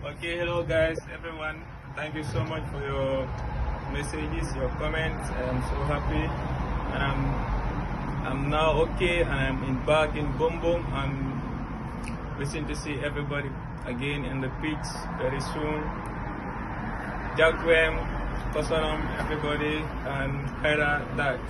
Okay, hello guys, everyone. Thank you so much for your messages, your comments. I'm so happy, and I'm I'm now okay, and I'm in back in Boom Boom. I'm wishing to see everybody again in the pitch very soon. Jack Wem, Kosanam, everybody, and Hajrá DAC.